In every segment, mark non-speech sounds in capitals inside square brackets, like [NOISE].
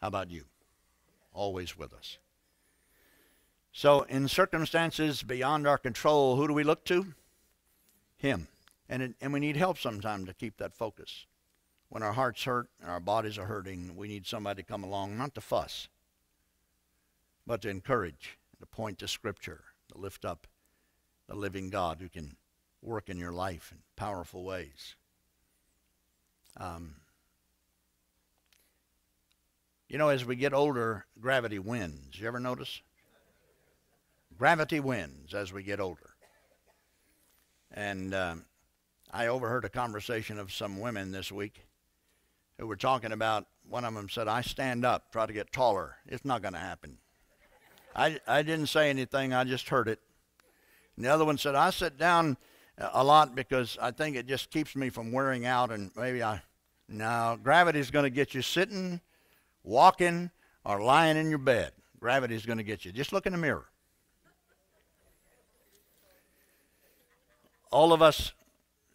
How about you? Always with us. So, in circumstances beyond our control, who do we look to? Him. And, it, and we need help sometimes to keep that focus. When our hearts hurt and our bodies are hurting, we need somebody to come along, not to fuss, but to encourage, to point to Scripture, to lift up the living God who can work in your life in powerful ways. Um, you know, as we get older, gravity wins. You ever notice? Gravity wins as we get older. And um, I overheard a conversation of some women this week who were talking about, one of them said, I stand up, try to get taller. It's not going to happen. I, I didn't say anything, I just heard it. And the other one said, I sit down a lot because I think it just keeps me from wearing out and maybe I. No, gravity's going to get you sitting, walking, or lying in your bed. Gravity's going to get you. Just look in the mirror. All of us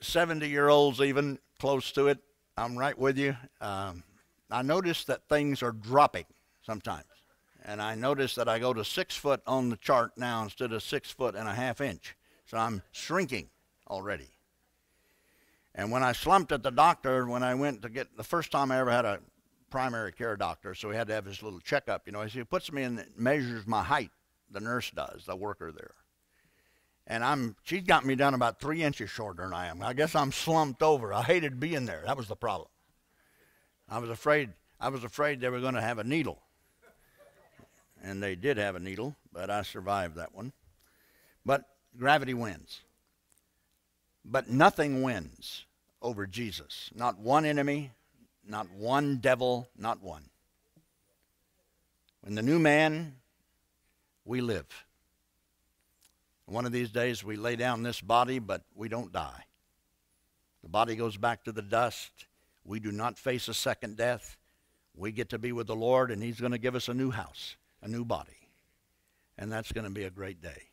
70 year olds, even close to it, I'm right with you. Um, I notice that things are dropping sometimes. And I notice that I go to six foot on the chart now instead of six foot and a half inch. So I'm shrinking already. And when I slumped at the doctor, when I went to get the first time I ever had a primary care doctor, so he had to have his little checkup, you know, he puts me in, measures my height, the nurse does, the worker there. And I'm, she's got me down about three inches shorter than I am. I guess I'm slumped over. I hated being there. That was the problem. I was afraid, I was afraid they were going to have a needle. And they did have a needle, but I survived that one. But gravity wins. But nothing wins over Jesus. Not one enemy, not one devil, not one. When the new man, we live. One of these days we lay down this body, but we don't die. The body goes back to the dust. We do not face a second death. We get to be with the Lord, and He's going to give us a new house, a new body. And that's going to be a great day.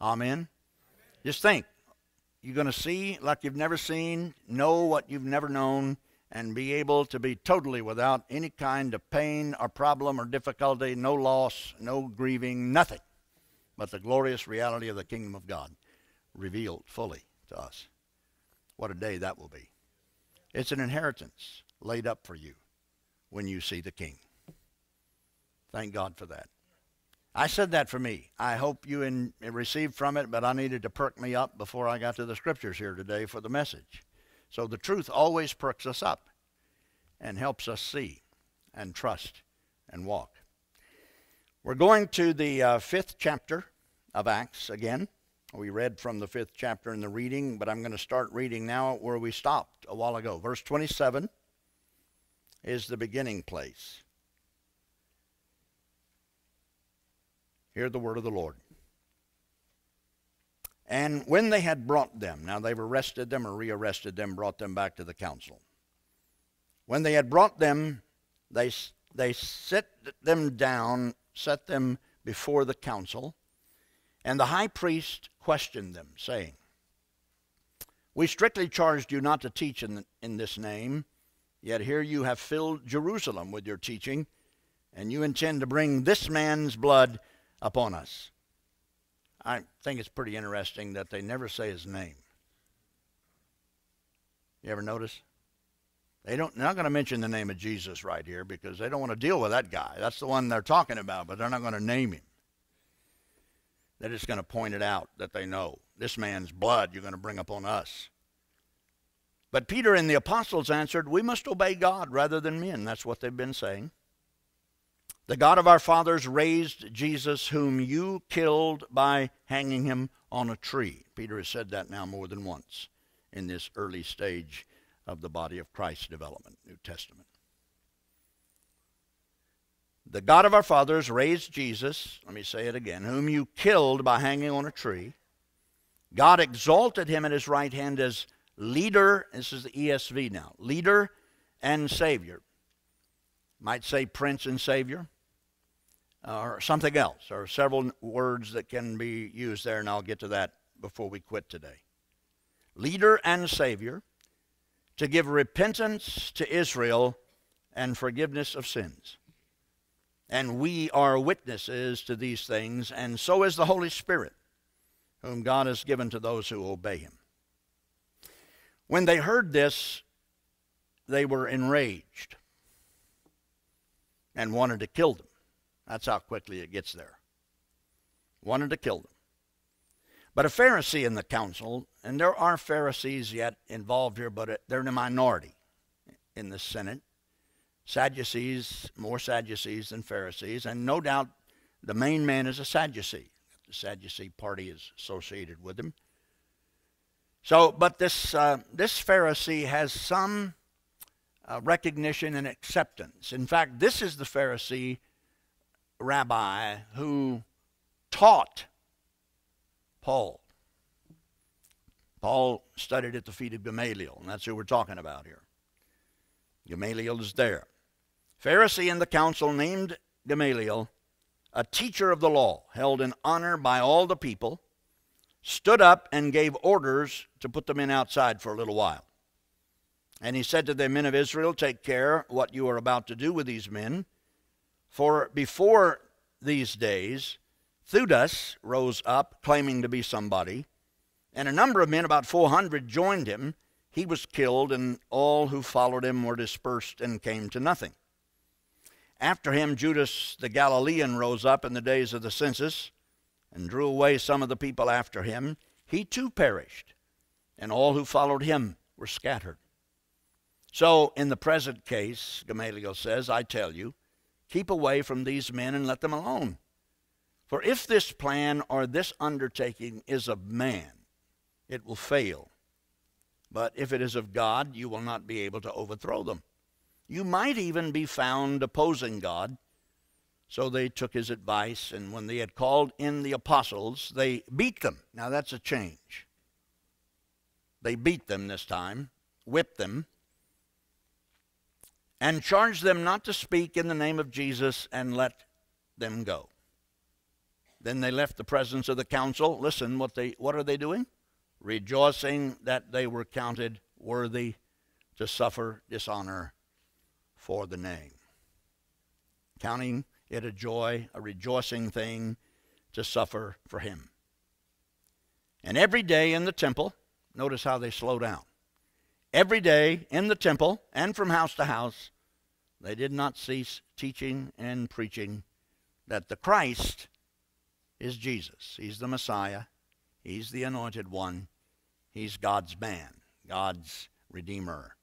Amen. Just think you're going to see like you've never seen, know what you've never known, and be able to be totally without any kind of pain or problem or difficulty, no loss, no grieving, nothing but the glorious reality of the kingdom of God revealed fully to us. What a day that will be. It's an inheritance laid up for you when you see the King. Thank God for that. I said that for me. I hope you in, received from it, but I needed to perk me up before I got to the scriptures here today for the message. So the truth always perks us up and helps us see and trust and walk. We're going to the uh, fifth chapter of Acts again. We read from the fifth chapter in the reading, but I'm going to start reading now where we stopped a while ago. Verse 27 is the beginning place. Hear the word of the Lord. And when they had brought them, now they've arrested them or rearrested them, brought them back to the council. When they had brought them, they, they set them down set them before the council, and the high priest questioned them, saying, We strictly charged you not to teach in, in this name, yet here you have filled Jerusalem with your teaching, and you intend to bring this man's blood upon us. I think it's pretty interesting that they never say his name. You ever notice? They don't, they're not going to mention the name of Jesus right here because they don't want to deal with that guy. That's the one they're talking about, but they're not going to name him. They're just going to point it out that they know this man's blood you're going to bring upon us. But Peter and the apostles answered, We must obey God rather than men. That's what they've been saying. The God of our fathers raised Jesus, whom you killed by hanging him on a tree. Peter has said that now more than once in this early stage of the body of Christ development, New Testament. The God of our fathers raised Jesus, let me say it again, whom you killed by hanging on a tree. God exalted him at his right hand as leader, this is the ESV now, leader and Savior. Might say Prince and Savior, or something else, or several words that can be used there, and I'll get to that before we quit today. Leader and Savior to give repentance to Israel and forgiveness of sins. And we are witnesses to these things, and so is the Holy Spirit, whom God has given to those who obey him. When they heard this, they were enraged and wanted to kill them. That's how quickly it gets there. Wanted to kill them. But a Pharisee in the council, and there are Pharisees yet involved here, but they're in a minority in the Senate. Sadducees, more Sadducees than Pharisees, and no doubt the main man is a Sadducee. The Sadducee party is associated with him. So, but this, uh, this Pharisee has some uh, recognition and acceptance. In fact, this is the Pharisee rabbi who taught Paul. Paul studied at the feet of Gamaliel, and that's who we're talking about here. Gamaliel is there. Pharisee in the council named Gamaliel, a teacher of the law, held in honor by all the people, stood up and gave orders to put the men outside for a little while. And he said to the men of Israel, Take care what you are about to do with these men, for before these days Theudas rose up, claiming to be somebody, and a number of men, about 400, joined him. He was killed, and all who followed him were dispersed and came to nothing. After him, Judas the Galilean rose up in the days of the census and drew away some of the people after him. He too perished, and all who followed him were scattered. So, in the present case, Gamaliel says, I tell you, keep away from these men and let them alone. For if this plan or this undertaking is of man, it will fail. But if it is of God, you will not be able to overthrow them. You might even be found opposing God. So they took his advice, and when they had called in the apostles, they beat them. Now that's a change. They beat them this time, whipped them, and charged them not to speak in the name of Jesus and let them go. Then they left the presence of the council. Listen, what, they, what are they doing? Rejoicing that they were counted worthy to suffer dishonor for the name. Counting it a joy, a rejoicing thing to suffer for him. And every day in the temple, notice how they slow down. Every day in the temple and from house to house, they did not cease teaching and preaching that the Christ is Jesus. He's the Messiah. He's the anointed one. He's God's man, God's Redeemer.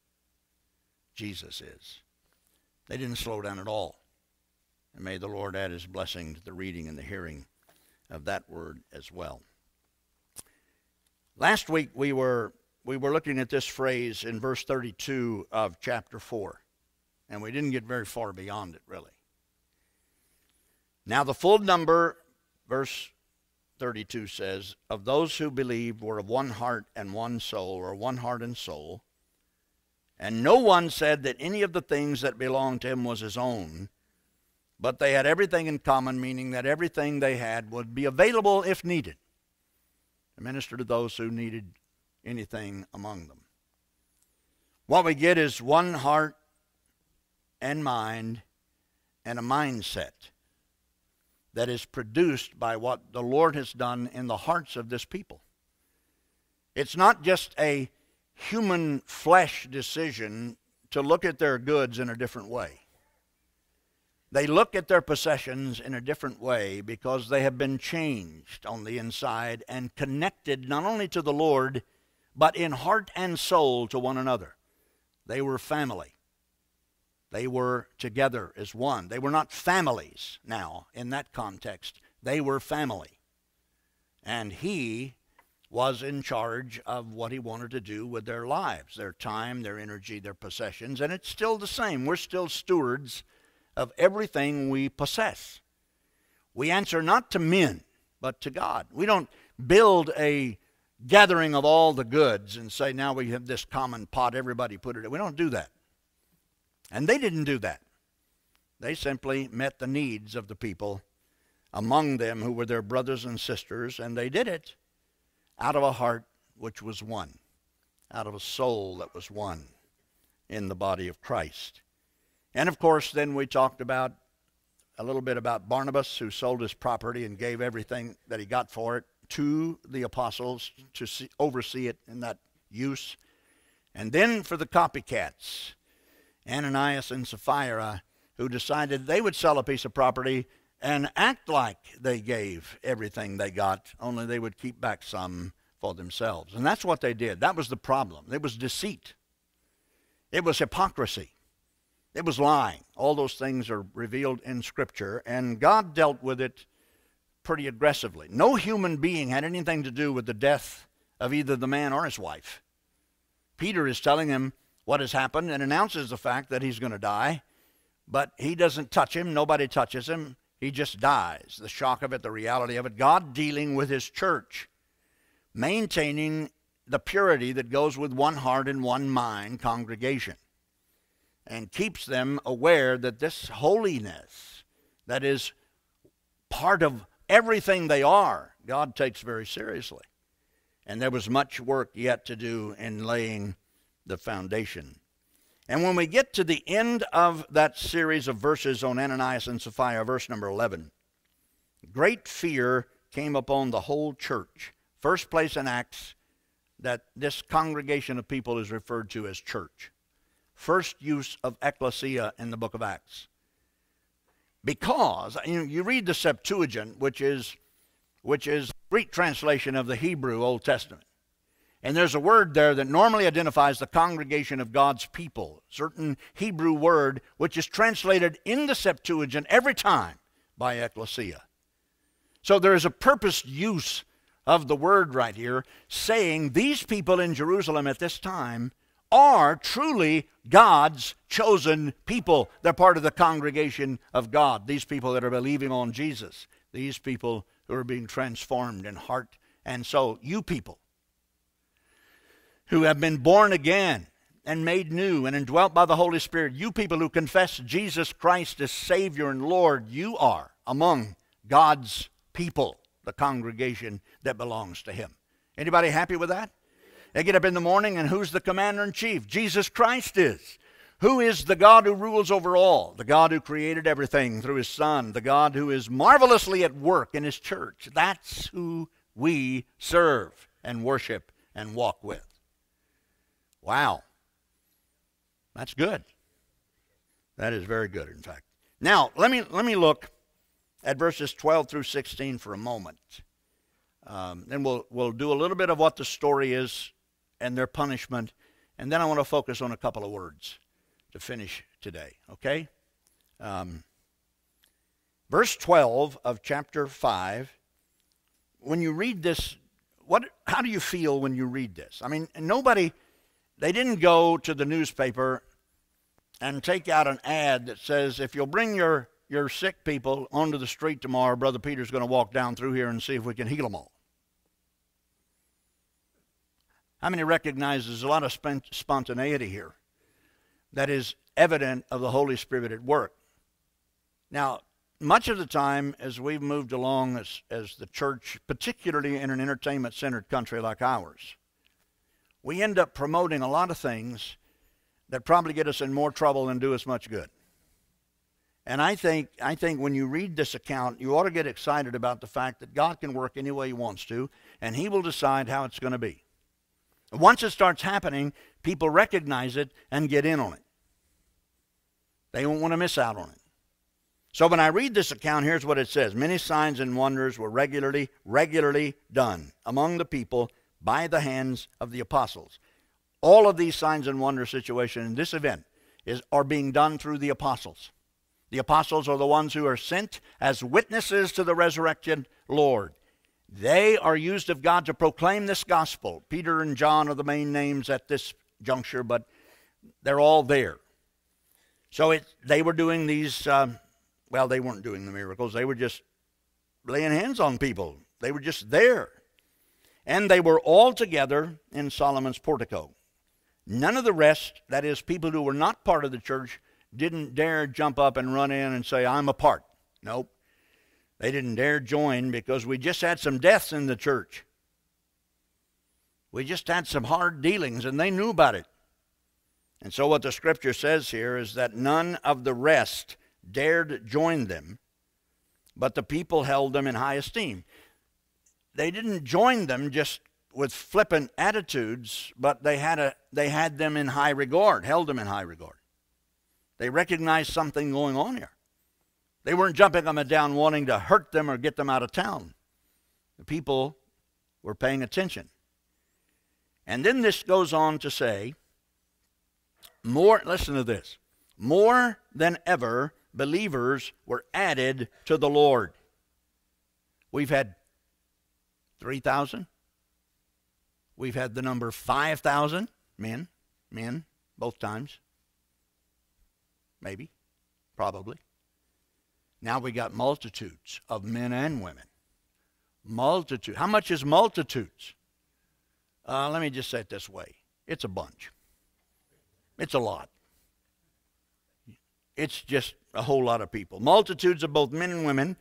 Jesus is. They didn't slow down at all. And may the Lord add his blessing to the reading and the hearing of that word as well. Last week we were we were looking at this phrase in verse 32 of chapter 4, and we didn't get very far beyond it really. Now the full number verse 32 says, Of those who believed were of one heart and one soul, or one heart and soul. And no one said that any of the things that belonged to him was his own, but they had everything in common, meaning that everything they had would be available if needed to minister to those who needed anything among them. What we get is one heart and mind and a mindset that is produced by what the Lord has done in the hearts of this people. It's not just a human flesh decision to look at their goods in a different way. They look at their possessions in a different way because they have been changed on the inside and connected not only to the Lord, but in heart and soul to one another. They were family. They were together as one. They were not families now in that context. They were family. And he was in charge of what he wanted to do with their lives, their time, their energy, their possessions. And it's still the same. We're still stewards of everything we possess. We answer not to men, but to God. We don't build a gathering of all the goods and say, now we have this common pot, everybody put it in. We don't do that. And they didn't do that. They simply met the needs of the people among them who were their brothers and sisters, and they did it out of a heart which was one, out of a soul that was one in the body of Christ. And of course, then we talked about a little bit about Barnabas, who sold his property and gave everything that he got for it to the apostles to see, oversee it in that use. And then for the copycats, Ananias and Sapphira, who decided they would sell a piece of property and act like they gave everything they got, only they would keep back some for themselves. And that's what they did. That was the problem. It was deceit, it was hypocrisy, it was lying. All those things are revealed in Scripture, and God dealt with it pretty aggressively. No human being had anything to do with the death of either the man or his wife. Peter is telling him what has happened and announces the fact that he's going to die, but he doesn't touch him. Nobody touches him. He just dies. The shock of it, the reality of it. God dealing with his church, maintaining the purity that goes with one heart and one mind congregation, and keeps them aware that this holiness that is part of everything they are, God takes very seriously. And there was much work yet to do in laying the foundation. And when we get to the end of that series of verses on Ananias and Sapphira, verse number 11, great fear came upon the whole church. First place in Acts that this congregation of people is referred to as church. First use of ecclesia in the book of Acts. Because you, you read the Septuagint, which is which is Greek translation of the Hebrew Old Testament. And there's a word there that normally identifies the congregation of God's people, certain Hebrew word which is translated in the Septuagint every time by ecclesia. So there is a purposed use of the word right here saying these people in Jerusalem at this time are truly God's chosen people. They're part of the congregation of God. These people that are believing on Jesus, these people who are being transformed in heart and soul. You people who have been born again and made new and indwelt by the Holy Spirit, you people who confess Jesus Christ as Savior and Lord, you are among God's people, the congregation that belongs to Him. Anybody happy with that? They get up in the morning, and who's the commander in chief? Jesus Christ is. Who is the God who rules over all? The God who created everything through His Son, the God who is marvelously at work in His church. That's who we serve and worship and walk with. Wow. That's good. That is very good, in fact. Now, let me, let me look at verses 12 through 16 for a moment. Um, then we'll, we'll do a little bit of what the story is and their punishment. And then I want to focus on a couple of words to finish today, okay? Um, verse 12 of chapter 5, when you read this, what, how do you feel when you read this? I mean, nobody they didn't go to the newspaper and take out an ad that says, if you'll bring your, your sick people onto the street tomorrow, Brother Peter's going to walk down through here and see if we can heal them all. How many recognize there's a lot of spontaneity here that is evident of the Holy Spirit at work? Now, much of the time, as we've moved along as, as the church, particularly in an entertainment centered country like ours, we end up promoting a lot of things that probably get us in more trouble than do us much good. And I think, I think when you read this account, you ought to get excited about the fact that God can work any way He wants to, and He will decide how it's going to be. once it starts happening, people recognize it and get in on it. They don't want to miss out on it. So when I read this account, here's what it says Many signs and wonders were regularly, regularly done among the people by the hands of the apostles. All of these signs and wonder situations in this event is, are being done through the apostles. The apostles are the ones who are sent as witnesses to the resurrected Lord. They are used of God to proclaim this gospel. Peter and John are the main names at this juncture, but they're all there. So it, they were doing these, um, well, they weren't doing the miracles. They were just laying hands on people. They were just there. And they were all together in Solomon's portico. None of the rest, that is, people who were not part of the church, didn't dare jump up and run in and say, I'm a part. Nope. They didn't dare join because we just had some deaths in the church. We just had some hard dealings and they knew about it. And so, what the scripture says here is that none of the rest dared join them, but the people held them in high esteem. They didn't join them just with flippant attitudes, but they had, a, they had them in high regard, held them in high regard. They recognized something going on here. They weren't jumping on them down wanting to hurt them or get them out of town. The people were paying attention. And then this goes on to say, more, listen to this, more than ever, believers were added to the Lord. We've had 3,000. We've had the number 5,000 men, men, both times. Maybe, probably. Now we got multitudes of men and women. Multitude. How much is multitudes? Uh, let me just say it this way it's a bunch, it's a lot. It's just a whole lot of people. Multitudes of both men and women.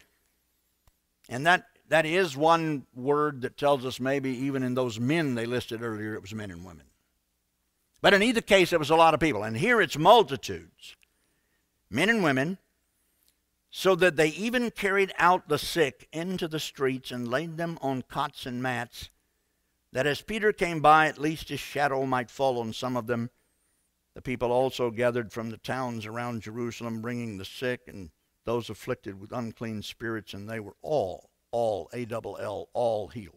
And that, that is one word that tells us maybe even in those men they listed earlier, it was men and women. But in either case, it was a lot of people. And here it's multitudes men and women, so that they even carried out the sick into the streets and laid them on cots and mats, that as Peter came by, at least his shadow might fall on some of them. The people also gathered from the towns around Jerusalem, bringing the sick and those afflicted with unclean spirits, and they were all, all, A double L, all healed.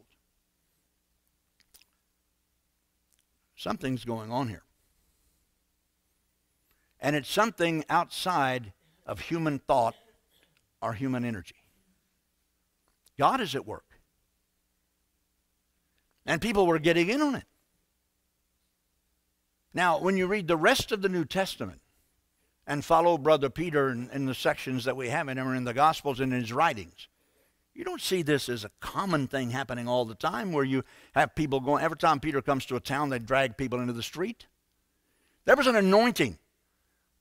Something's going on here. And it's something outside of human thought or human energy. God is at work. And people were getting in on it. Now, when you read the rest of the New Testament and follow Brother Peter in, in the sections that we have in him or in the Gospels and in his writings, you don't see this as a common thing happening all the time where you have people going, every time Peter comes to a town, they drag people into the street. There was an anointing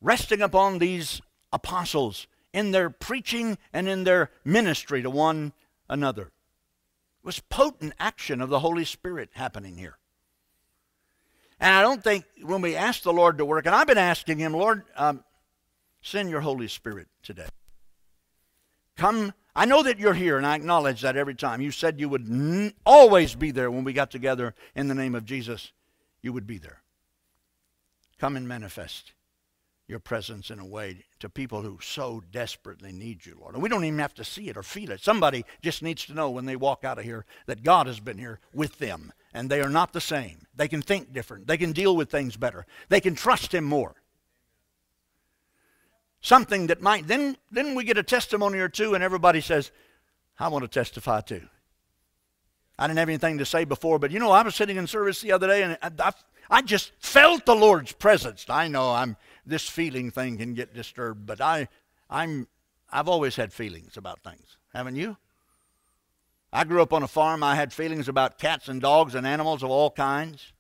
resting upon these apostles in their preaching and in their ministry to one another. It was potent action of the Holy Spirit happening here. And I don't think when we ask the Lord to work, and I've been asking Him, Lord, um, send your Holy Spirit today. Come, I know that you're here, and I acknowledge that every time. You said you would n- always be there when we got together in the name of Jesus. You would be there. Come and manifest your presence in a way to people who so desperately need you, Lord. And we don't even have to see it or feel it. Somebody just needs to know when they walk out of here that God has been here with them and they are not the same. They can think different. They can deal with things better. They can trust Him more. Something that might, then, then we get a testimony or two and everybody says, I want to testify too. I didn't have anything to say before, but you know, I was sitting in service the other day and I, I, I just felt the Lord's presence. I know I'm this feeling thing can get disturbed, but I, I'm, I've always had feelings about things. Haven't you? I grew up on a farm. I had feelings about cats and dogs and animals of all kinds.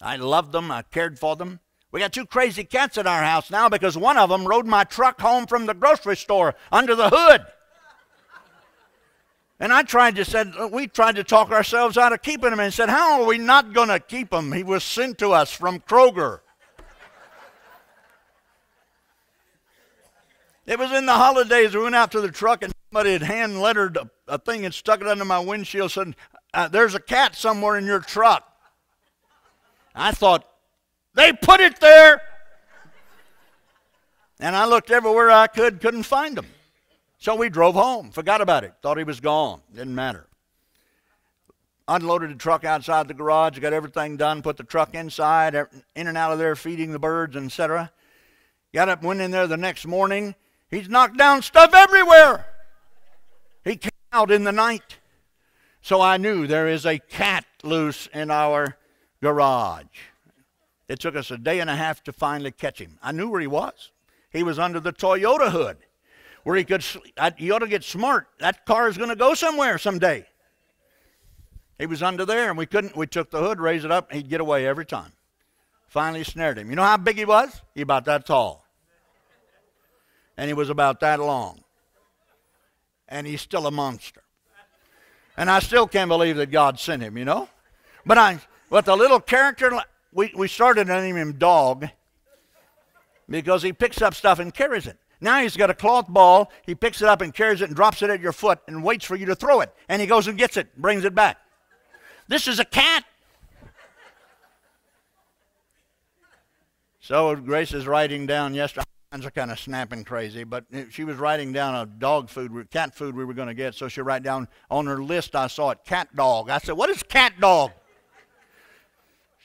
I loved them. I cared for them. We got two crazy cats at our house now because one of them rode my truck home from the grocery store under the hood. And I tried to said we tried to talk ourselves out of keeping him and said, How are we not going to keep him? He was sent to us from Kroger. It was in the holidays. We went out to the truck and somebody had hand lettered a, a thing and stuck it under my windshield. Said, uh, "There's a cat somewhere in your truck." I thought they put it there, and I looked everywhere I could, couldn't find him. So we drove home. Forgot about it. Thought he was gone. Didn't matter. Unloaded the truck outside the garage. Got everything done. Put the truck inside, er, in and out of there, feeding the birds, etc. Got up, went in there the next morning He's knocked down stuff everywhere. He came out in the night. So I knew there is a cat loose in our garage. It took us a day and a half to finally catch him. I knew where he was. He was under the Toyota hood where he could, he ought to get smart. That car is going to go somewhere someday. He was under there and we couldn't, we took the hood, raised it up, he'd get away every time. Finally snared him. You know how big he was? He about that tall and he was about that long. And he's still a monster. And I still can't believe that God sent him, you know? But I but the little character we, we started naming him Dog, because he picks up stuff and carries it. Now he's got a cloth ball. He picks it up and carries it and drops it at your foot and waits for you to throw it. And he goes and gets it, brings it back. This is a cat. So Grace is writing down yesterday. Hands are kind of snapping crazy, but she was writing down a dog food, cat food we were going to get. So she write down on her list. I saw it, cat dog. I said, "What is cat dog?"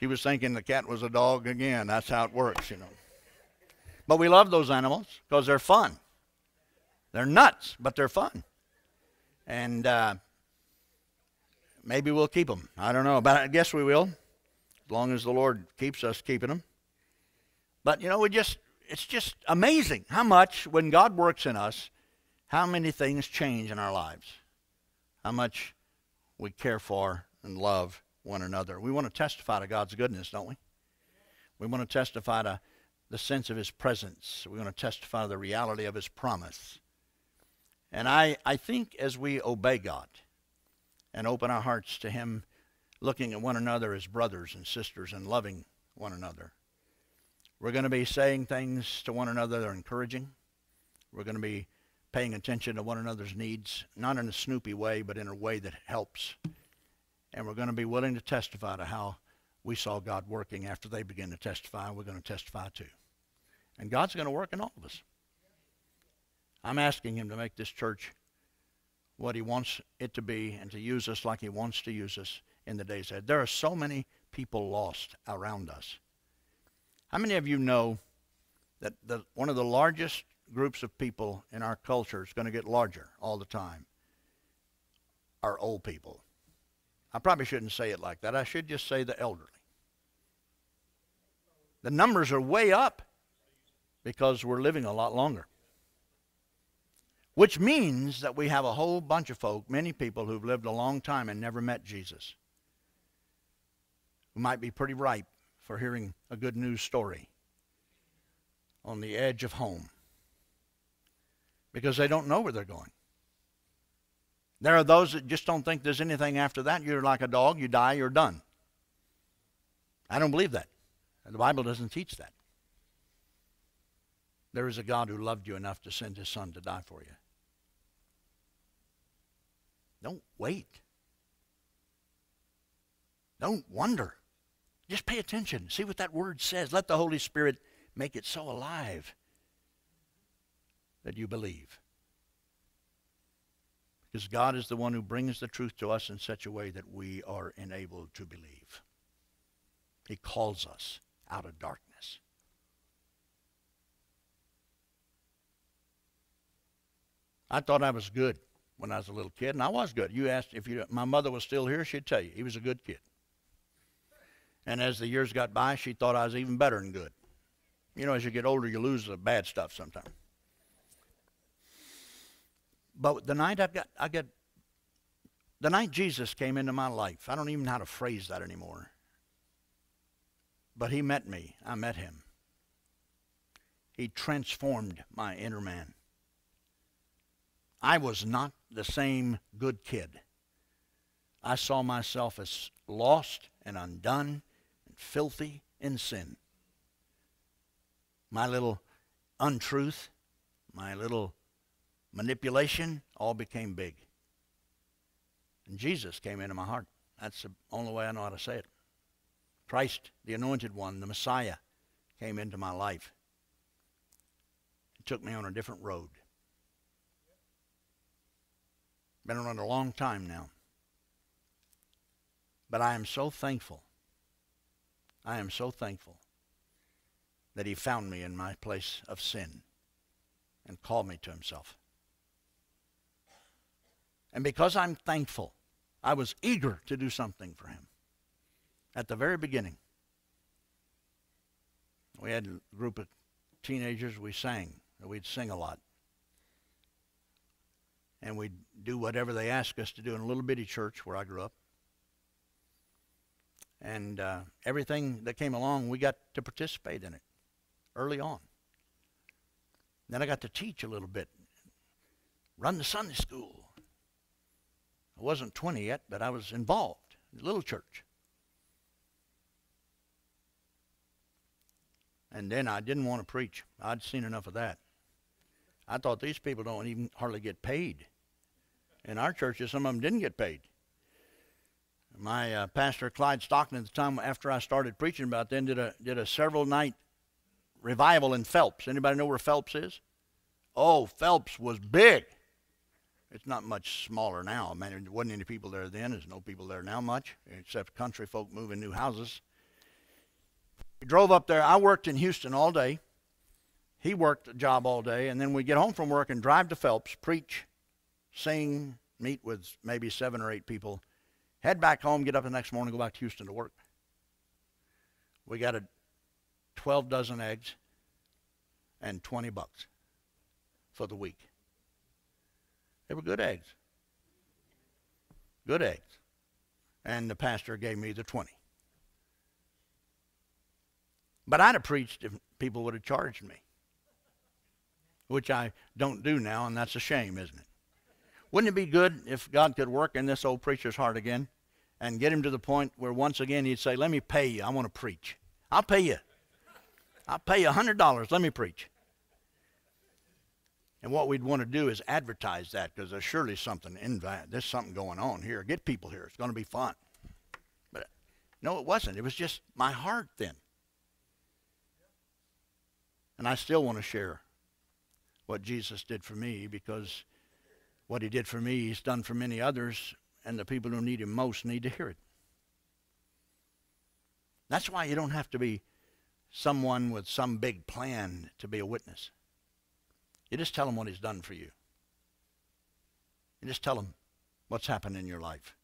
She was thinking the cat was a dog again. That's how it works, you know. But we love those animals because they're fun. They're nuts, but they're fun. And uh, maybe we'll keep them. I don't know, but I guess we will, as long as the Lord keeps us keeping them. But you know, we just it's just amazing how much when God works in us, how many things change in our lives. How much we care for and love one another. We want to testify to God's goodness, don't we? We want to testify to the sense of his presence. We want to testify to the reality of his promise. And I, I think as we obey God and open our hearts to him, looking at one another as brothers and sisters and loving one another, we're going to be saying things to one another that are encouraging. We're going to be paying attention to one another's needs, not in a snoopy way, but in a way that helps. And we're going to be willing to testify to how we saw God working after they begin to testify. We're going to testify too. And God's going to work in all of us. I'm asking Him to make this church what He wants it to be and to use us like He wants to use us in the days ahead. There are so many people lost around us. How many of you know that the, one of the largest groups of people in our culture is going to get larger all the time? Are old people. I probably shouldn't say it like that. I should just say the elderly. The numbers are way up because we're living a lot longer. Which means that we have a whole bunch of folk, many people who've lived a long time and never met Jesus, who might be pretty ripe for hearing a good news story on the edge of home because they don't know where they're going. There are those that just don't think there's anything after that. You're like a dog, you die, you're done. I don't believe that. The Bible doesn't teach that. There is a God who loved you enough to send his son to die for you. Don't wait. Don't wonder. Just pay attention. See what that word says. Let the Holy Spirit make it so alive that you believe. Because God is the one who brings the truth to us in such a way that we are enabled to believe. He calls us out of darkness. I thought I was good when I was a little kid, and I was good. You asked if you, my mother was still here, she'd tell you he was a good kid. And as the years got by, she thought I was even better than good. You know, as you get older, you lose the bad stuff sometimes. But the night I got, I got, the night Jesus came into my life, I don't even know how to phrase that anymore. But he met me. I met him. He transformed my inner man. I was not the same good kid. I saw myself as lost and undone and filthy in sin. My little untruth, my little manipulation all became big. And Jesus came into my heart. That's the only way I know how to say it. Christ, the anointed one, the Messiah, came into my life. He took me on a different road. Been around a long time now. But I am so thankful I am so thankful that he found me in my place of sin and called me to himself. And because I'm thankful, I was eager to do something for him at the very beginning. We had a group of teenagers, we sang. We'd sing a lot. And we'd do whatever they asked us to do in a little bitty church where I grew up. And uh, everything that came along, we got to participate in it early on. Then I got to teach a little bit, run the Sunday school. Wasn't 20 yet, but I was involved in little church. And then I didn't want to preach. I'd seen enough of that. I thought these people don't even hardly get paid. In our churches, some of them didn't get paid. My uh, pastor Clyde Stockton at the time after I started preaching about then did a did a several night revival in Phelps. Anybody know where Phelps is? Oh, Phelps was big. It's not much smaller now. I mean, there wasn't any people there then. There's no people there now much, except country folk moving new houses. We drove up there. I worked in Houston all day. He worked a job all day, and then we'd get home from work and drive to Phelps, preach, sing, meet with maybe seven or eight people, head back home, get up the next morning, go back to Houston to work. We got a 12 dozen eggs and 20 bucks for the week. They were good eggs. Good eggs. And the pastor gave me the 20. But I'd have preached if people would have charged me, which I don't do now, and that's a shame, isn't it? Wouldn't it be good if God could work in this old preacher's heart again and get him to the point where once again he'd say, Let me pay you. I want to preach. I'll pay you. I'll pay you $100. Let me preach. And what we'd want to do is advertise that because there's surely something in that. There's something going on here. Get people here. It's going to be fun. But no, it wasn't. It was just my heart then. And I still want to share what Jesus did for me because what he did for me, he's done for many others, and the people who need him most need to hear it. That's why you don't have to be someone with some big plan to be a witness. You just tell him what he's done for you. You just tell them what's happened in your life.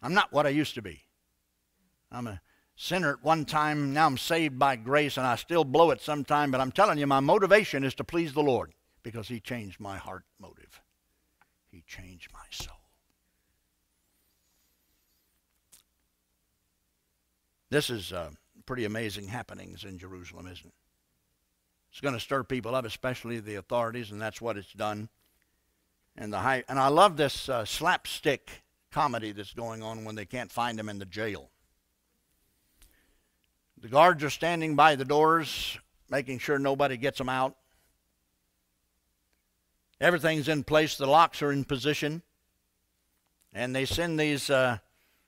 I'm not what I used to be. I'm a sinner at one time. Now I'm saved by grace, and I still blow it sometime. But I'm telling you, my motivation is to please the Lord because He changed my heart motive. He changed my soul. This is uh, pretty amazing happenings in Jerusalem, isn't it? It's going to stir people up, especially the authorities, and that's what it's done. And the high, and I love this uh, slapstick comedy that's going on when they can't find him in the jail. The guards are standing by the doors, making sure nobody gets them out. Everything's in place. The locks are in position. And they send these uh,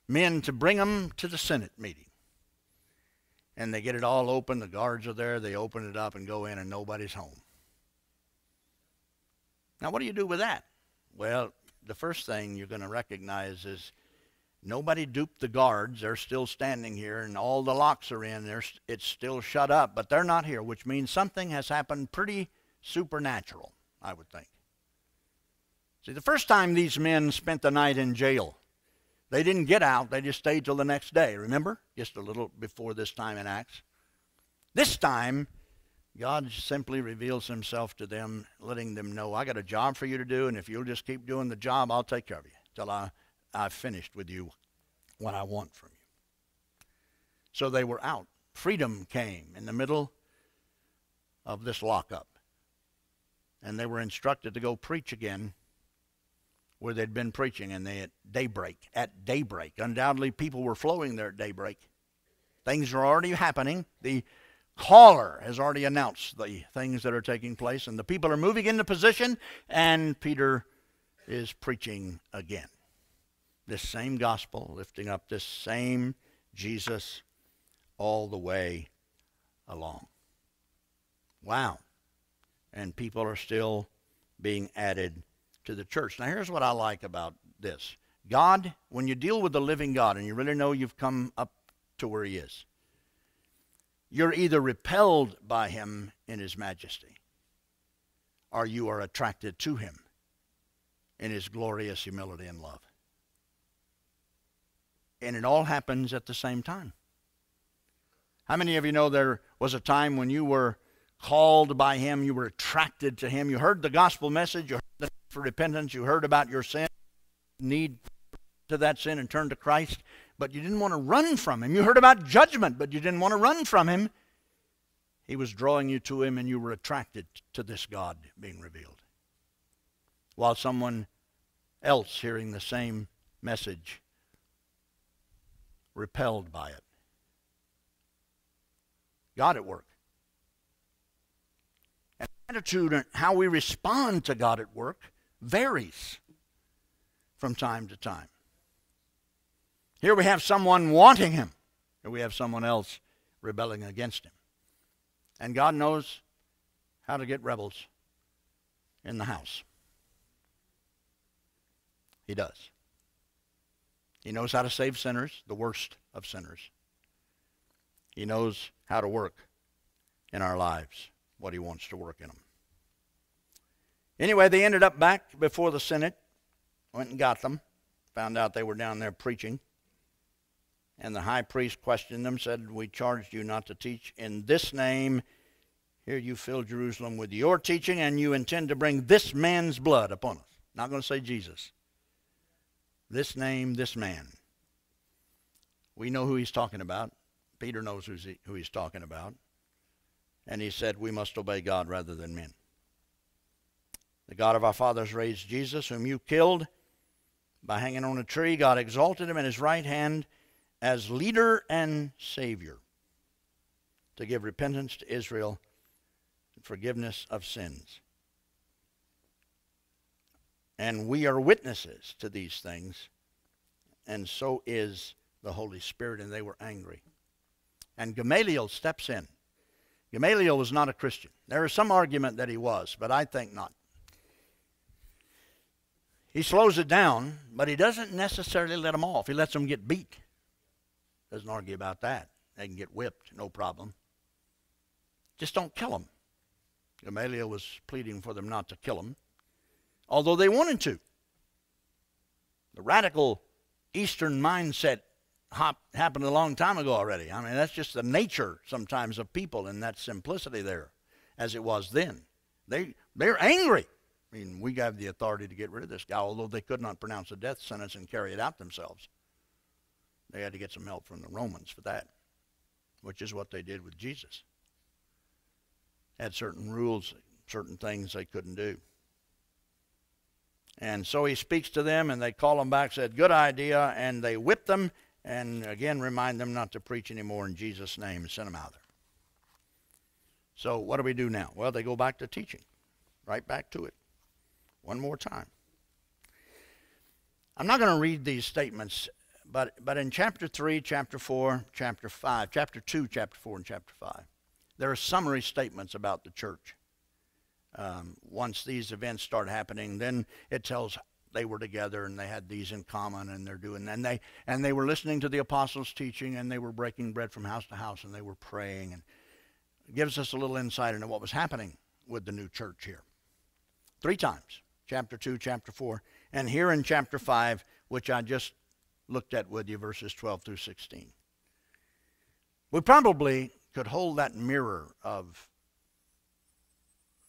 men to bring them to the Senate meeting and they get it all open. The guards are there. They open it up and go in, and nobody's home. Now, what do you do with that? Well, the first thing you're going to recognize is nobody duped the guards. They're still standing here, and all the locks are in. They're, it's still shut up, but they're not here, which means something has happened pretty supernatural, I would think. See, the first time these men spent the night in jail, they didn't get out, they just stayed till the next day, remember? Just a little before this time in Acts. This time, God simply reveals himself to them, letting them know, I got a job for you to do, and if you'll just keep doing the job, I'll take care of you till I, I've finished with you what I want from you. So they were out. Freedom came in the middle of this lockup. And they were instructed to go preach again where they'd been preaching, and they at daybreak, at daybreak, undoubtedly people were flowing there at daybreak. Things are already happening. The caller has already announced the things that are taking place, and the people are moving into position, and Peter is preaching again. This same gospel, lifting up this same Jesus all the way along. Wow. And people are still being added to the church. Now, here's what I like about this God, when you deal with the living God and you really know you've come up to where He is, you're either repelled by Him in His majesty or you are attracted to Him in His glorious humility and love. And it all happens at the same time. How many of you know there was a time when you were called by Him, you were attracted to Him, you heard the gospel message, you for repentance, you heard about your sin, need to that sin and turn to Christ, but you didn't want to run from him. You heard about judgment, but you didn't want to run from him. He was drawing you to him, and you were attracted to this God being revealed. While someone else hearing the same message repelled by it. God at work. And attitude and how we respond to God at work varies from time to time. Here we have someone wanting him. Here we have someone else rebelling against him. And God knows how to get rebels in the house. He does. He knows how to save sinners, the worst of sinners. He knows how to work in our lives, what he wants to work in them. Anyway, they ended up back before the Senate, went and got them, found out they were down there preaching. And the high priest questioned them, said, We charged you not to teach in this name. Here you fill Jerusalem with your teaching, and you intend to bring this man's blood upon us. Not going to say Jesus. This name, this man. We know who he's talking about. Peter knows who he's talking about. And he said, We must obey God rather than men. The God of our fathers raised Jesus, whom you killed by hanging on a tree. God exalted him in his right hand as leader and Savior to give repentance to Israel and forgiveness of sins. And we are witnesses to these things, and so is the Holy Spirit, and they were angry. And Gamaliel steps in. Gamaliel was not a Christian. There is some argument that he was, but I think not. He slows it down, but he doesn't necessarily let them off. He lets them get beat. Doesn't argue about that. They can get whipped, no problem. Just don't kill them. Gamaliel was pleading for them not to kill them, although they wanted to. The radical Eastern mindset hop, happened a long time ago already. I mean, that's just the nature sometimes of people and that simplicity there, as it was then. They, they're angry. I mean, we have the authority to get rid of this guy, although they could not pronounce a death sentence and carry it out themselves. They had to get some help from the Romans for that, which is what they did with Jesus. Had certain rules, certain things they couldn't do. And so he speaks to them, and they call him back, said, Good idea, and they whip them, and again remind them not to preach anymore in Jesus' name, and send them out there. So what do we do now? Well, they go back to teaching, right back to it, one more time. I'm not going to read these statements but, but in chapter 3, chapter 4, chapter 5, chapter 2, chapter 4, and chapter 5, there are summary statements about the church. Um, once these events start happening, then it tells they were together and they had these in common and they're doing and they and they were listening to the apostles' teaching and they were breaking bread from house to house and they were praying and gives us a little insight into what was happening with the new church here. Three times, chapter 2, chapter 4, and here in chapter 5, which I just looked at with you, verses 12 through 16. We probably could hold that mirror of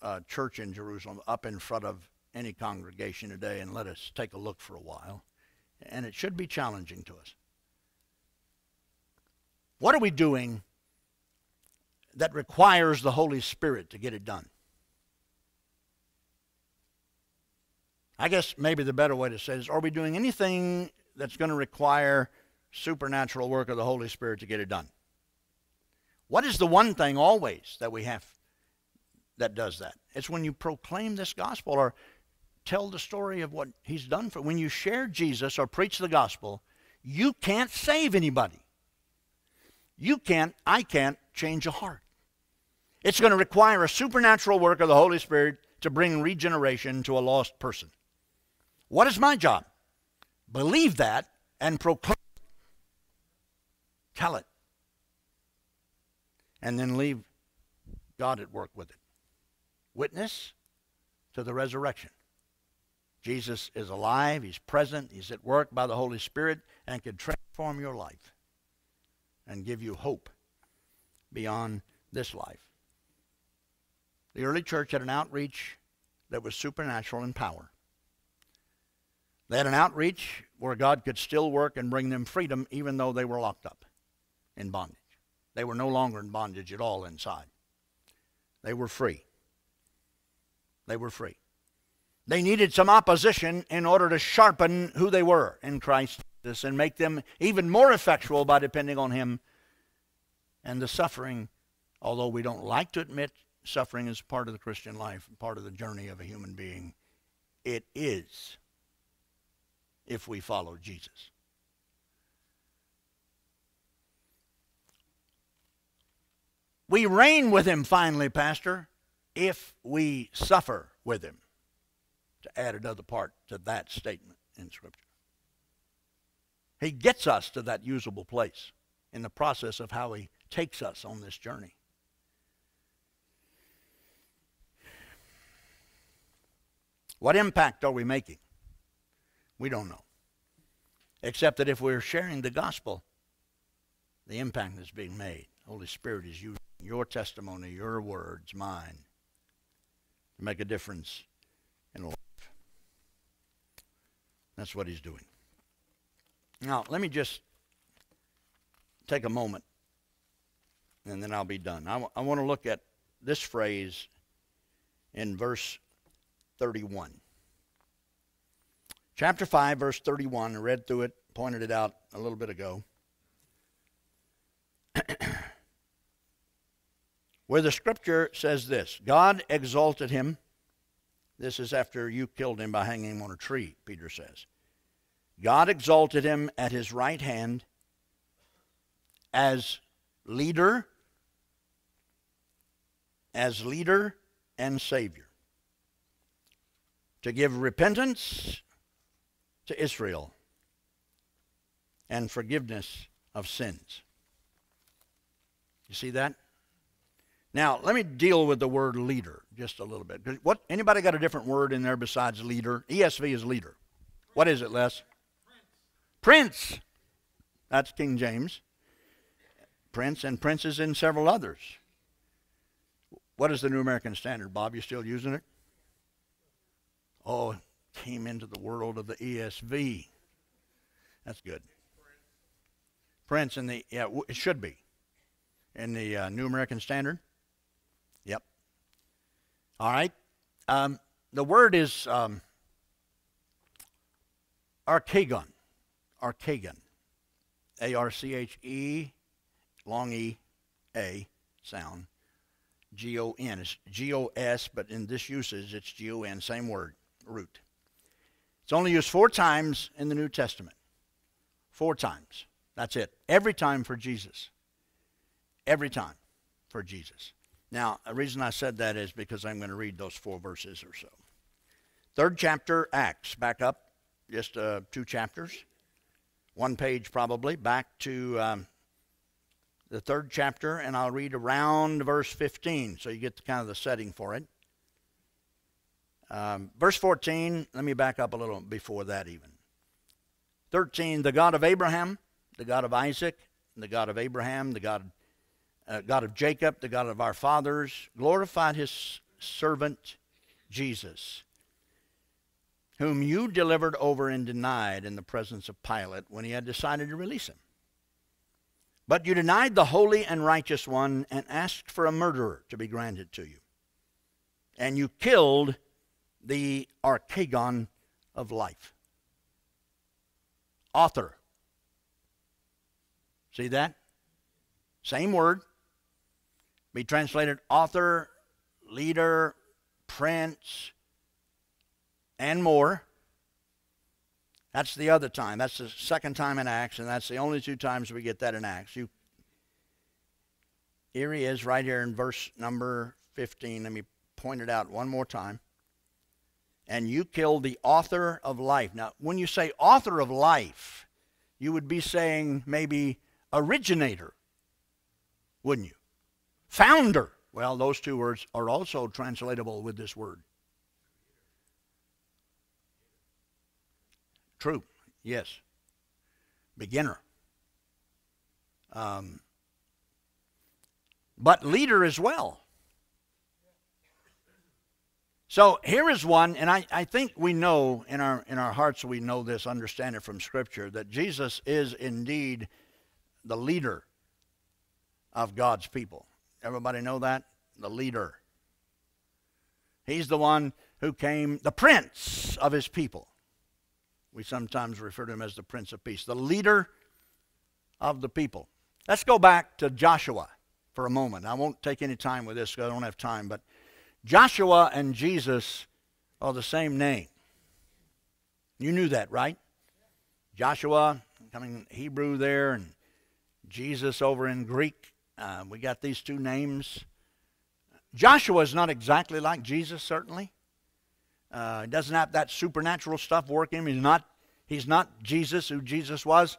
a church in Jerusalem up in front of any congregation today and let us take a look for a while. And it should be challenging to us. What are we doing that requires the Holy Spirit to get it done? I guess maybe the better way to say this are we doing anything that's going to require supernatural work of the Holy Spirit to get it done. What is the one thing always that we have that does that? It's when you proclaim this gospel or tell the story of what he's done for when you share Jesus or preach the gospel, you can't save anybody. You can't, I can't change a heart. It's going to require a supernatural work of the Holy Spirit to bring regeneration to a lost person. What is my job? Believe that and proclaim. Tell it. And then leave God at work with it. Witness to the resurrection. Jesus is alive, He's present, He's at work by the Holy Spirit, and can transform your life and give you hope beyond this life. The early church had an outreach that was supernatural in power. They had an outreach where God could still work and bring them freedom even though they were locked up in bondage. They were no longer in bondage at all inside. They were free. They were free. They needed some opposition in order to sharpen who they were in Christ Jesus and make them even more effectual by depending on Him and the suffering Although we don't like to admit suffering is part of the Christian life, part of the journey of a human being, it is if we follow Jesus. We reign with him finally, Pastor, if we suffer with him. To add another part to that statement in Scripture. He gets us to that usable place in the process of how he takes us on this journey. What impact are we making? We don't know. Except that if we're sharing the gospel, the impact is being made. Holy Spirit is using your testimony, your words, mine, to make a difference in life. That's what he's doing. Now, let me just take a moment and then I'll be done. I want to look at this phrase in verse 31. Chapter 5, verse 31. I read through it, pointed it out a little bit ago. [CLEARS THROAT] Where the scripture says this God exalted him. This is after you killed him by hanging him on a tree, Peter says. God exalted him at his right hand as leader, as leader and Savior, to give repentance to Israel and forgiveness of sins. You see that? Now, let me deal with the word leader just a little bit. What anybody got a different word in there besides leader? ESV is leader. What is it, Les? Prince. That's King James. Prince and princes and several others. What is the New American Standard, Bob? You still using it? Oh, came into the world of the ESV. That's good. Prince in the yeah, it should be in the uh, New American Standard. Yep. All right. Um, the word is um, archegon. Archegon. A R C H E, long E, A sound. G O N. It's G O S, but in this usage, it's G O N, same word, root. It's only used four times in the New Testament. Four times. That's it. Every time for Jesus. Every time for Jesus. Now, the reason I said that is because I'm going to read those four verses or so. Third chapter, Acts. Back up just uh, two chapters one page probably, back to um, the third chapter, and I'll read around verse 15 so you get the, kind of the setting for it. Um, verse 14, let me back up a little before that even. 13, the God of Abraham, the God of Isaac, the God of Abraham, the God, uh, God of Jacob, the God of our fathers, glorified his servant Jesus whom you delivered over and denied in the presence of Pilate when he had decided to release him. But you denied the holy and righteous one and asked for a murderer to be granted to you. And you killed the archegon of life. Author. See that? Same word. Be translated author, leader, prince, and more. That's the other time. That's the second time in Acts, and that's the only two times we get that in Acts. You, here he is right here in verse number 15. Let me point it out one more time. And you killed the author of life. Now, when you say author of life, you would be saying maybe originator, wouldn't you? Founder. Well, those two words are also translatable with this word. True, yes. Beginner. Um, but leader as well. So here is one, and I, I think we know in our in our hearts we know this, understand it from Scripture, that Jesus is indeed the leader of God's people. Everybody know that? The leader. He's the one who came, the prince of his people. We sometimes refer to him as the Prince of Peace, the leader of the people. Let's go back to Joshua for a moment. I won't take any time with this because I don't have time, but Joshua and Jesus are the same name. You knew that, right? Joshua, coming Hebrew there, and Jesus over in Greek. Uh, we got these two names. Joshua is not exactly like Jesus, certainly. Uh, he doesn't have that supernatural stuff working. He's not, he's not Jesus, who Jesus was.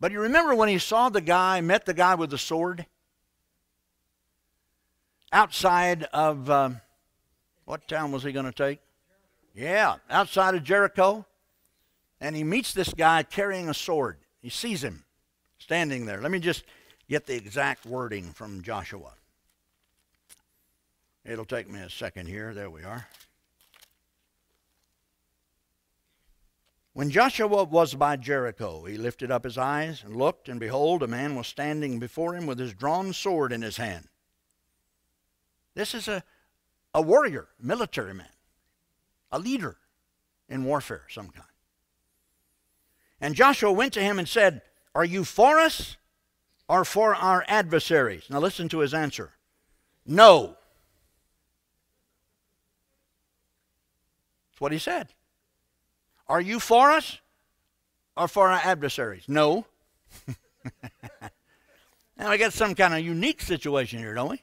But you remember when he saw the guy, met the guy with the sword? Outside of, um, what town was he going to take? Yeah, outside of Jericho. And he meets this guy carrying a sword. He sees him standing there. Let me just get the exact wording from Joshua. It'll take me a second here. There we are. When Joshua was by Jericho, he lifted up his eyes and looked, and behold, a man was standing before him with his drawn sword in his hand. This is a, a warrior, military man, a leader in warfare of some kind. And Joshua went to him and said, Are you for us or for our adversaries? Now listen to his answer No. That's what he said. Are you for us or for our adversaries? No. [LAUGHS] now we got some kind of unique situation here, don't we?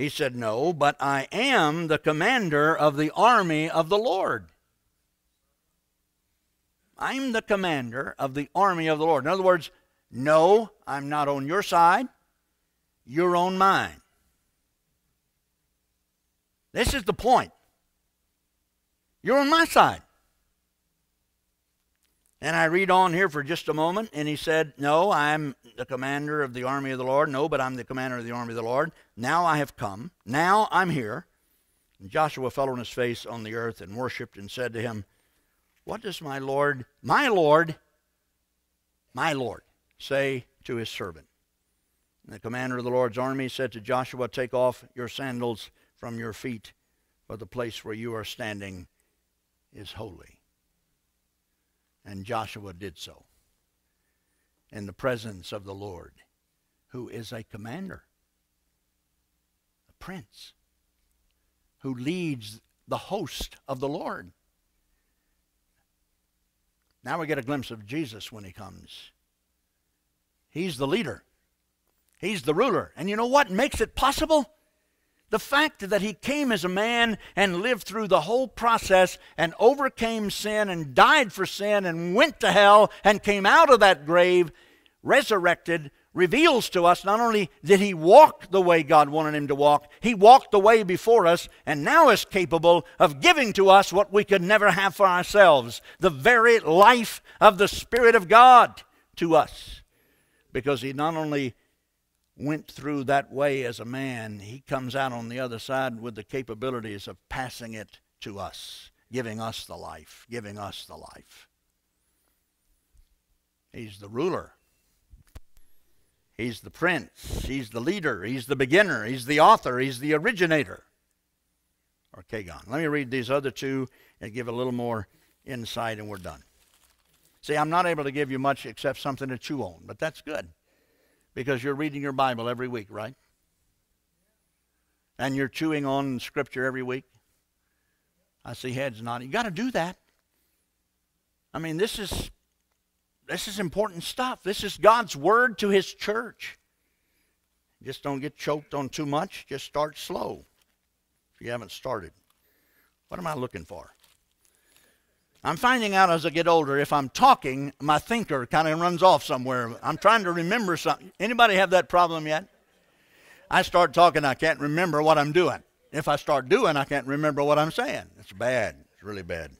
He said, No, but I am the commander of the army of the Lord. I'm the commander of the army of the Lord. In other words, no, I'm not on your side. You're on mine. This is the point. You're on my side. And I read on here for just a moment, and he said, No, I'm the commander of the army of the Lord. No, but I'm the commander of the army of the Lord. Now I have come. Now I'm here. And Joshua fell on his face on the earth and worshipped and said to him, What does my Lord, my Lord, my Lord, say to his servant? And the commander of the Lord's army said to Joshua, Take off your sandals from your feet, for the place where you are standing is holy. And Joshua did so in the presence of the Lord, who is a commander, a prince, who leads the host of the Lord. Now we get a glimpse of Jesus when he comes. He's the leader. He's the ruler. And you know what makes it possible? The fact that he came as a man and lived through the whole process and overcame sin and died for sin and went to hell and came out of that grave resurrected reveals to us not only did he walk the way God wanted him to walk, he walked the way before us and now is capable of giving to us what we could never have for ourselves the very life of the Spirit of God to us. Because he not only went through that way as a man, he comes out on the other side with the capabilities of passing it to us, giving us the life, giving us the life. He's the ruler. He's the prince. He's the leader. He's the beginner. He's the author. He's the originator. Archegon. Let me read these other two and give a little more insight, and we're done. See, I'm not able to give you much except something to chew on, but that's good because you're reading your Bible every week, right? And you're chewing on Scripture every week. I see heads nodding. You got to do that. I mean, this is this is important stuff. This is God's word to His church. Just don't get choked on too much. Just start slow. If you haven't started, what am I looking for? I'm finding out as I get older, if I'm talking, my thinker kind of runs off somewhere. I'm trying to remember something. Anybody have that problem yet? I start talking, I can't remember what I'm doing. If I start doing, I can't remember what I'm saying. It's bad. It's really bad.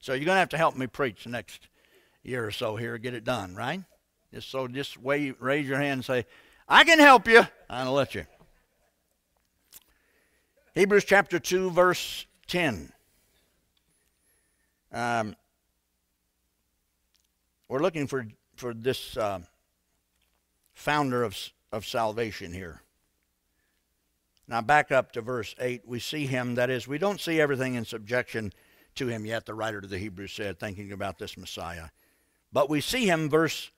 So you're going to have to help me preach the next year or so here, get it done, right? Just so just wave, raise your hand and say, I can help you. I'll let you. Hebrews chapter 2, verse 10. Um, we're looking for, for this uh, founder of, of salvation here. Now, back up to verse 8. We see him, that is, we don't see everything in subjection to him yet, the writer to the Hebrews said, thinking about this Messiah. But we see him, verse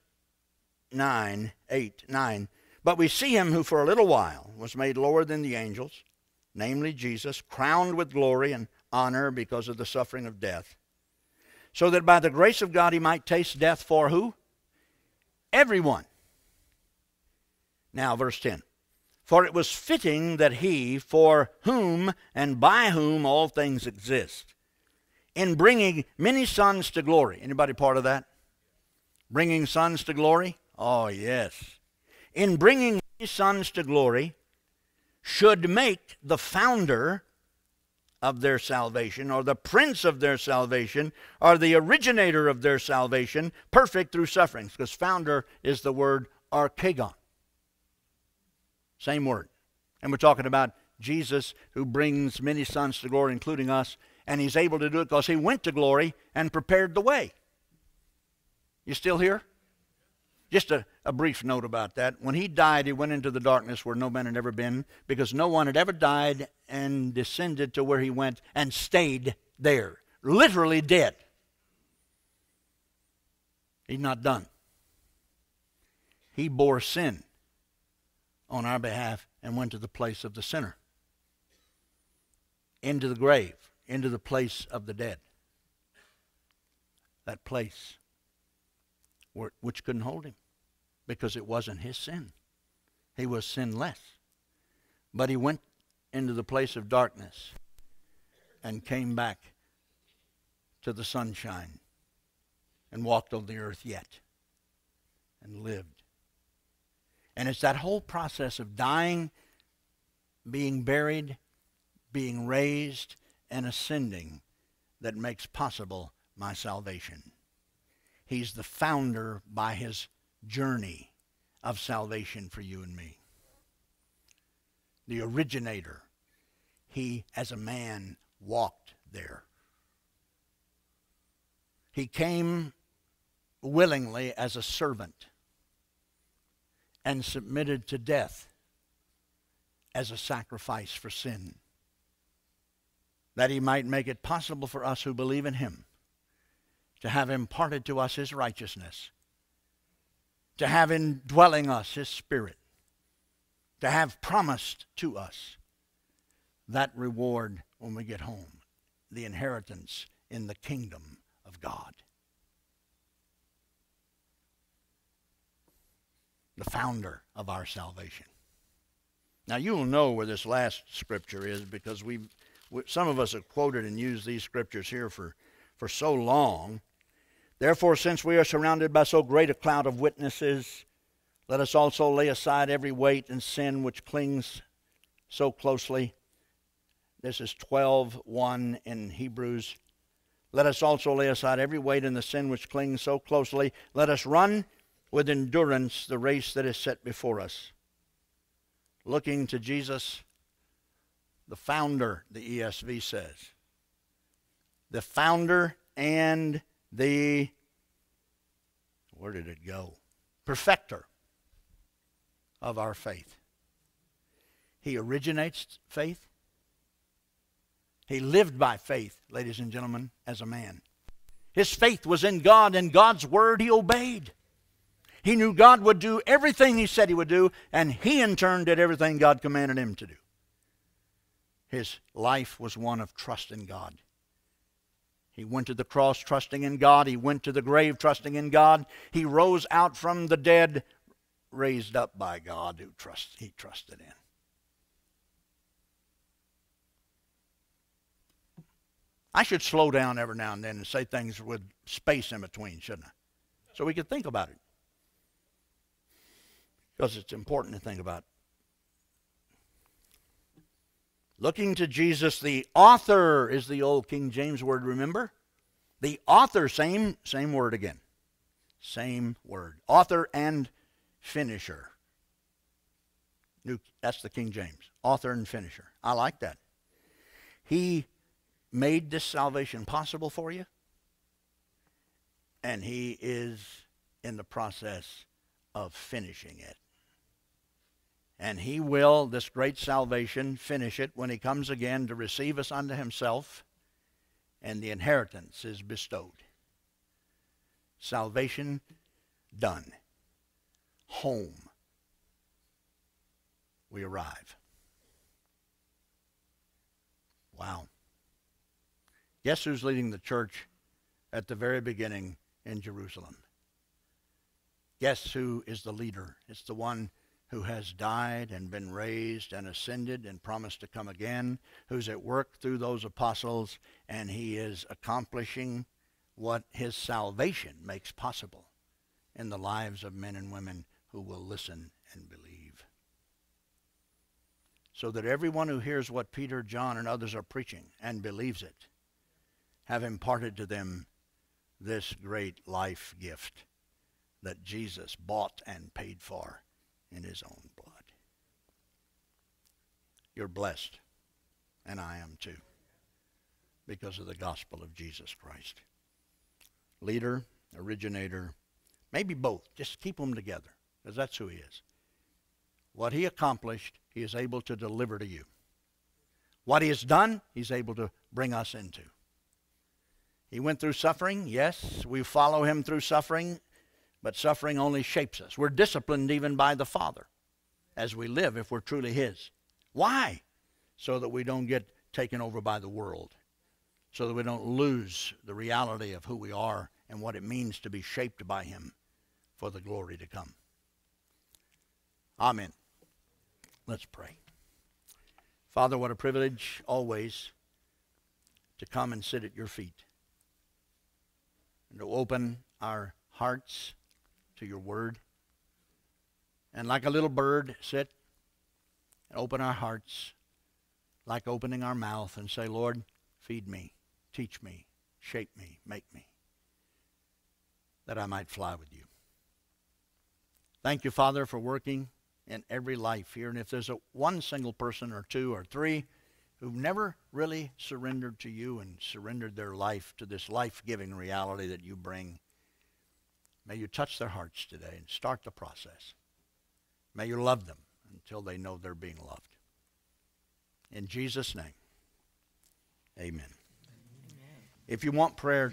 9, 8, 9. But we see him who for a little while was made lower than the angels, namely Jesus, crowned with glory and honor because of the suffering of death, so that by the grace of God he might taste death for who? Everyone. Now, verse 10. For it was fitting that he, for whom and by whom all things exist, in bringing many sons to glory. Anybody part of that? Bringing sons to glory? Oh, yes. In bringing many sons to glory, should make the founder of their salvation, or the prince of their salvation, or the originator of their salvation, perfect through sufferings. Because founder is the word archegon. Same word. And we're talking about Jesus who brings many sons to glory, including us, and he's able to do it because he went to glory and prepared the way. You still here? Just a, a brief note about that. When he died, he went into the darkness where no man had ever been because no one had ever died and descended to where he went and stayed there. Literally dead. He's not done. He bore sin on our behalf and went to the place of the sinner, into the grave, into the place of the dead. That place which couldn't hold him because it wasn't his sin. He was sinless. But he went into the place of darkness and came back to the sunshine and walked on the earth yet and lived. And it's that whole process of dying, being buried, being raised, and ascending that makes possible my salvation. He's the founder by his journey of salvation for you and me. The originator, he as a man walked there. He came willingly as a servant and submitted to death as a sacrifice for sin, that he might make it possible for us who believe in him to have imparted to us his righteousness to have indwelling us His Spirit, to have promised to us that reward when we get home, the inheritance in the kingdom of God. The founder of our salvation. Now you'll know where this last scripture is because we some of us have quoted and used these scriptures here for, for so long Therefore, since we are surrounded by so great a cloud of witnesses, let us also lay aside every weight and sin which clings so closely. This is 12:1 in Hebrews. Let us also lay aside every weight and the sin which clings so closely. Let us run with endurance the race that is set before us. Looking to Jesus, the founder, the ESV says. The founder and the, where did it go? Perfecter of our faith. He originates faith. He lived by faith, ladies and gentlemen, as a man. His faith was in God, and God's word he obeyed. He knew God would do everything he said he would do, and he in turn did everything God commanded him to do. His life was one of trust in God. He went to the cross trusting in God. He went to the grave trusting in God. He rose out from the dead, raised up by God who trust, he trusted in. I should slow down every now and then and say things with space in between, shouldn't I? So we could think about it. Because it's important to think about. Looking to Jesus, the author is the old King James word, remember? The author, same, same word again. Same word. Author and finisher. New, that's the King James. Author and finisher. I like that. He made this salvation possible for you, and He is in the process of finishing it. And he will, this great salvation, finish it when he comes again to receive us unto himself, and the inheritance is bestowed. Salvation done. Home. we arrive. Wow. Guess who's leading the church at the very beginning in Jerusalem? Guess who is the leader? It's the one who has died and been raised and ascended and promised to come again, who's at work through those apostles, and he is accomplishing what his salvation makes possible in the lives of men and women who will listen and believe. So that everyone who hears what Peter, John, and others are preaching and believes it have imparted to them this great life gift that Jesus bought and paid for in his own blood. You're blessed, and I am too, because of the gospel of Jesus Christ. Leader, originator, maybe both. Just keep them together, because that's who he is. What he accomplished, he is able to deliver to you. What he has done, he's able to bring us into. He went through suffering, yes. We follow him through suffering but suffering only shapes us. We're disciplined even by the Father as we live if we're truly His. Why? So that we don't get taken over by the world, so that we don't lose the reality of who we are and what it means to be shaped by Him for the glory to come. Amen. Let's pray. Father, what a privilege always to come and sit at your feet and to open our hearts to your word. And like a little bird, sit and open our hearts, like opening our mouth and say, Lord, feed me, teach me, shape me, make me, that I might fly with you. Thank you, Father, for working in every life here. And if there's a one single person or two or three who've never really surrendered to you and surrendered their life to this life giving reality that you bring, May you touch their hearts today and start the process. May you love them until they know they're being loved. In Jesus' name, amen. amen. If you want prayer,